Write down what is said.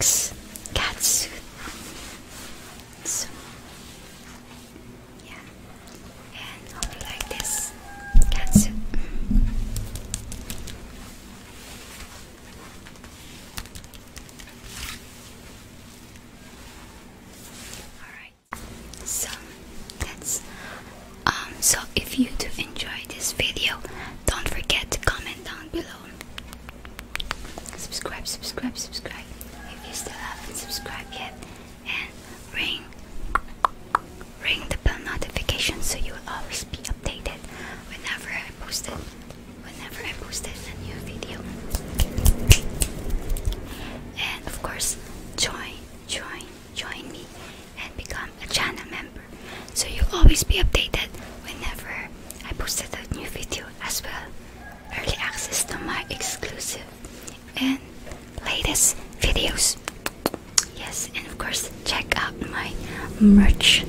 Thanks. and latest videos. Yes, and of course, check out my merch